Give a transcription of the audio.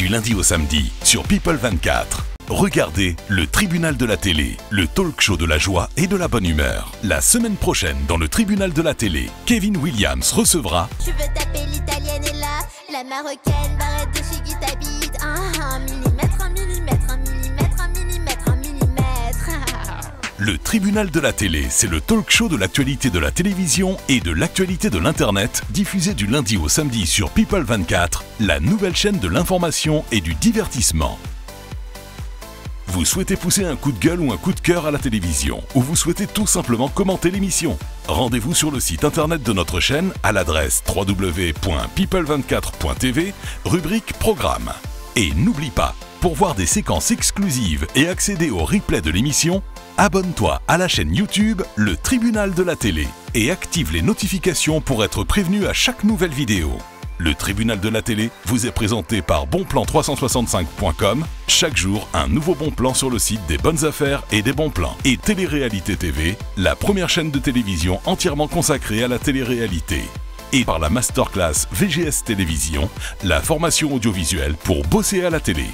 Du lundi au samedi, sur People 24. Regardez le tribunal de la télé, le talk show de la joie et de la bonne humeur. La semaine prochaine, dans le tribunal de la télé, Kevin Williams recevra Le tribunal de la télé, c'est le talk show de l'actualité de la télévision et de l'actualité de l'Internet, diffusé du lundi au samedi sur People 24, la nouvelle chaîne de l'information et du divertissement. Vous souhaitez pousser un coup de gueule ou un coup de cœur à la télévision, ou vous souhaitez tout simplement commenter l'émission? Rendez-vous sur le site internet de notre chaîne à l'adresse www.people24.tv, rubrique Programme. Et n'oublie pas, pour voir des séquences exclusives et accéder au replay de l'émission, abonne-toi à la chaîne YouTube Le Tribunal de la télé et active les notifications pour être prévenu à chaque nouvelle vidéo. Le tribunal de la télé vous est présenté par bonplan365.com. Chaque jour, un nouveau bon plan sur le site des bonnes affaires et des bons plans. Et Télé-Réalité TV, la première chaîne de télévision entièrement consacrée à la télé-réalité. Et par la masterclass VGS Télévision, la formation audiovisuelle pour bosser à la télé.